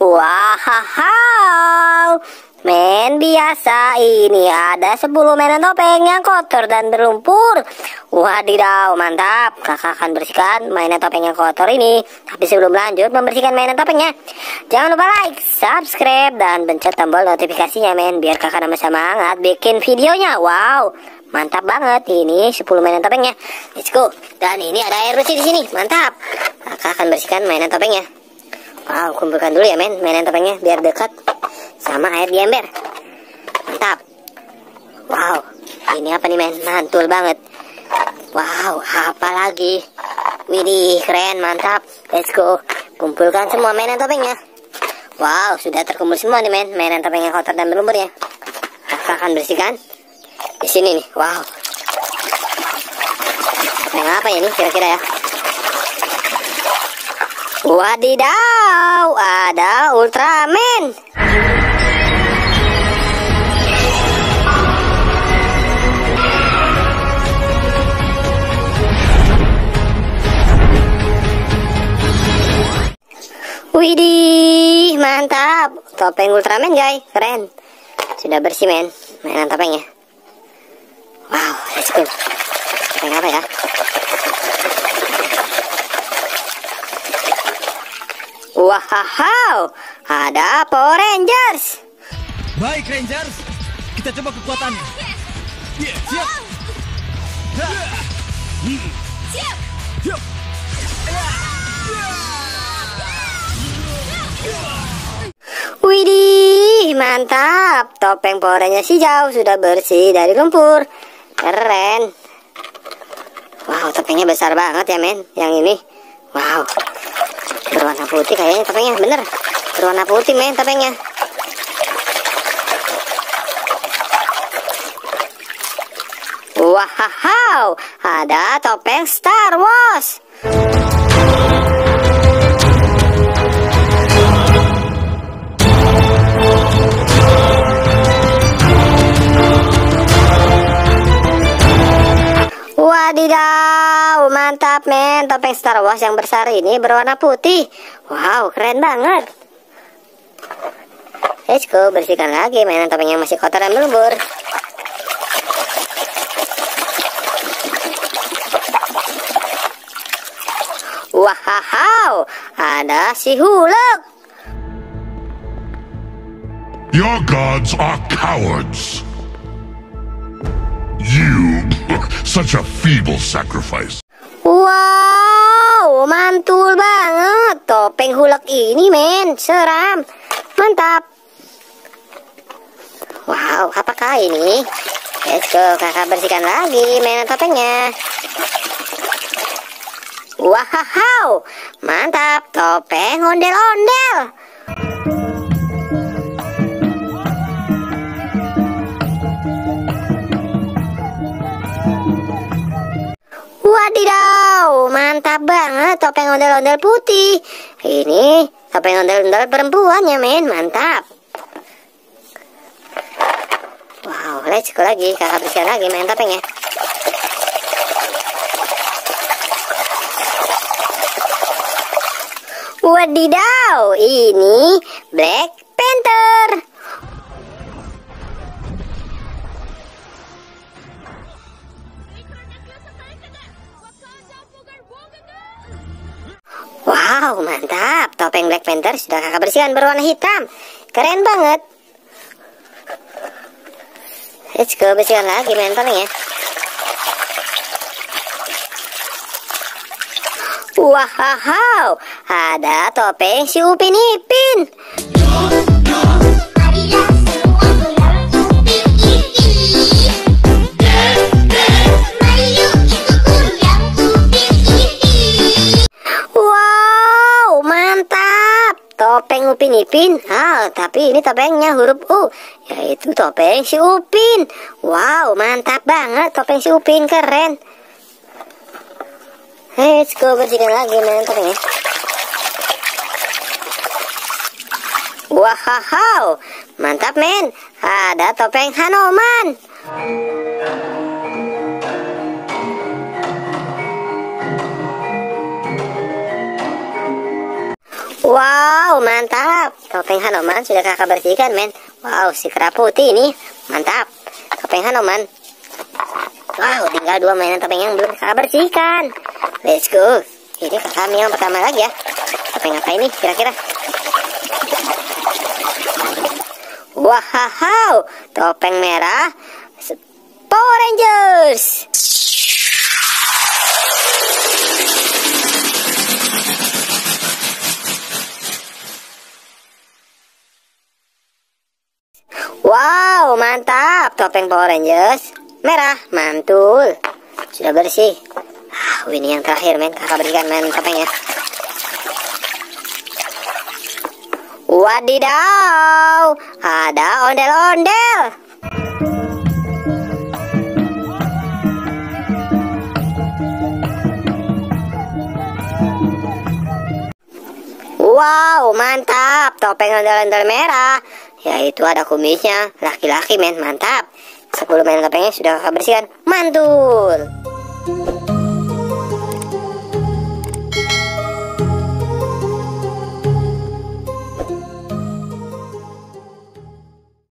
Wow, men biasa ini ada 10 mainan topeng yang kotor dan berlumpur. Wadidaw, mantap. Kakak akan bersihkan mainan topeng yang kotor ini. Tapi sebelum lanjut membersihkan mainan topengnya, jangan lupa like, subscribe, dan pencet tombol notifikasinya, men. Biar kakak nambah semangat bikin videonya. Wow, mantap banget. Ini 10 mainan topengnya. Let's go. Dan ini ada air bersih di sini. Mantap. Kakak akan bersihkan mainan topengnya. Wow, kumpulkan dulu ya men mainan topengnya biar dekat sama air di ember. Mantap. Wow, ini apa nih men? Mantul banget. Wow, apa lagi? Widih, keren, mantap. Let's go. Kumpulkan semua mainan topengnya. Wow, sudah terkumpul semua nih men mainan topeng yang kotor dan berlumpur ya. Kakak akan bersihkan di sini nih. Wow. Topeng apa ya nih kira-kira ya? Wadidaw, ada Ultraman. Widih, mantap. Topeng Ultraman, guys. Keren. Sudah bersih, men. Mainan topengnya. Wow, let's go. Topeng apa ya? Wow, ada Power Rangers. Baik Rangers, kita coba kekuatannya. Yeah, siap. Ha. Hmm. Siap. Siap. Widih, mantap. Topeng Power Rangers hijau sudah bersih dari lumpur. Keren. Wow, topengnya besar banget ya, men. Yang ini. Wow. Berwarna putih kayaknya topengnya, bener. Berwarna putih, men, topengnya. Wow, ada topeng Star Wars. Mantap men. Topeng Star Wars yang besar ini berwarna putih. Wow, keren banget. Let's go, bersihkan lagi mainan topeng yang masih kotor dan berlumpur. Wow, ada si Hulk. Your gods are cowards. You, such a feeble sacrifice. Wow, mantul banget. Topeng Hulk ini, men. Seram. Mantap. Wow, apakah ini? Let's go, kakak bersihkan lagi mainan topengnya. Wow, mantap. Topeng ondel-ondel. Topeng ondel-ondel putih. Ini topeng ondel-ondel perempuannya, men. Mantap. Wow, let's go lagi. Kakak bersihkan lagi main topengnya. Wadidaw, ini Black Panther. Wow, mantap. Topeng Black Panther sudah kakak bersihkan berwarna hitam. Keren banget. Let's go bersihkan lagi mentornya. Wow, ada topeng si Upin Ipin. Ipin. Ah, tapi ini topengnya huruf U, yaitu topeng si Upin. Wow, mantap banget topeng si Upin, keren. Let's go bersihkan lagi main topengnya. Wow, mantap men. Ada topeng Hanoman. Wow, mantap. Topeng Hanoman sudah kakak bersihkan, men. Wow, si kera putih ini. Mantap. Topeng Hanoman. Wow, tinggal dua mainan topeng yang belum kakak bersihkan. Let's go. Ini kakak yang pertama lagi ya. Topeng apa ini kira-kira? Wow, topeng merah. Power Rangers. Wow, mantap. Topeng Power Rangers. Merah, mantul. Sudah bersih. Ah, ini yang terakhir, men. Kakak berikan men topengnya. Wadidaw, ada ondel-ondel. Wow, mantap. Topeng ondel-ondel merah. Ya, itu ada kumisnya. Laki-laki, men. Mantap. 10 main topengnya sudah kakak bersihkan. Mantul.